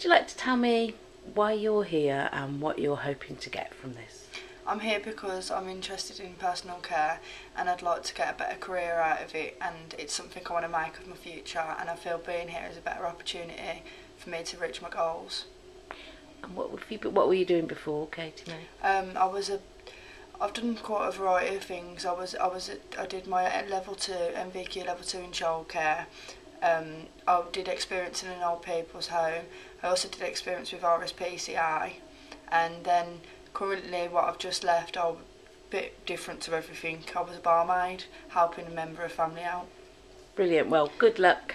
would you like to tell me why you're here and what you're hoping to get from this? I'm here because I'm interested in personal care and I'd like to get a better career out of it and it's something I want to make of my future and I feel being here is a better opportunity for me to reach my goals. And what would you, what were you doing before, Katie May? Um, I was a I've done quite a variety of things. I was I was at, I did my level two NVQ level two in childcare. Um, I did experience in an old people's home. I also did experience with RSPCA, and then currently what I've just left, I'm a bit different to everything. I was a barmaid, helping a member of family out. Brilliant. Well, good luck.